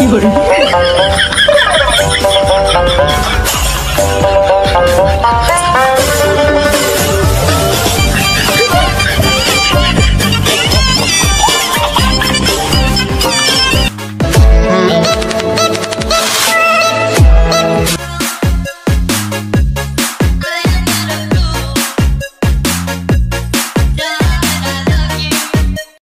一个人。